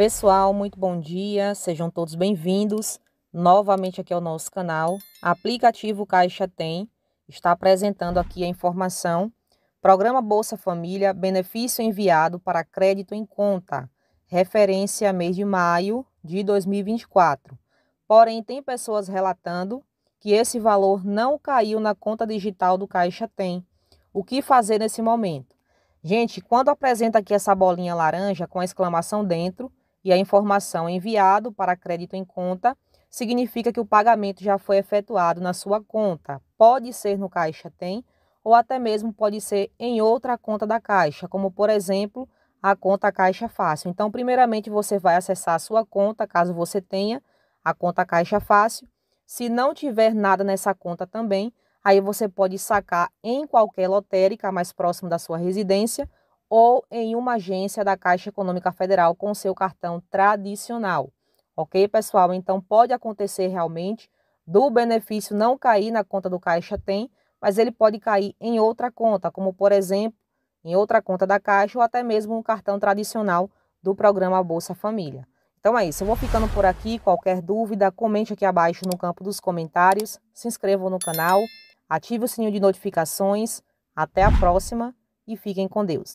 Pessoal, muito bom dia, sejam todos bem-vindos novamente aqui ao nosso canal. Aplicativo Caixa Tem está apresentando aqui a informação. Programa Bolsa Família, benefício enviado para crédito em conta, referência mês de maio de 2024. Porém, tem pessoas relatando que esse valor não caiu na conta digital do Caixa Tem. O que fazer nesse momento? Gente, quando apresenta aqui essa bolinha laranja com a exclamação dentro, e a informação enviado para crédito em conta significa que o pagamento já foi efetuado na sua conta. Pode ser no Caixa Tem ou até mesmo pode ser em outra conta da Caixa, como por exemplo, a conta Caixa Fácil. Então, primeiramente você vai acessar a sua conta, caso você tenha a conta Caixa Fácil. Se não tiver nada nessa conta também, aí você pode sacar em qualquer lotérica mais próximo da sua residência ou em uma agência da Caixa Econômica Federal com seu cartão tradicional. Ok, pessoal? Então pode acontecer realmente do benefício não cair na conta do Caixa Tem, mas ele pode cair em outra conta, como por exemplo, em outra conta da Caixa ou até mesmo um cartão tradicional do programa Bolsa Família. Então é isso, eu vou ficando por aqui. Qualquer dúvida, comente aqui abaixo no campo dos comentários, se inscreva no canal, ative o sininho de notificações. Até a próxima e fiquem com Deus.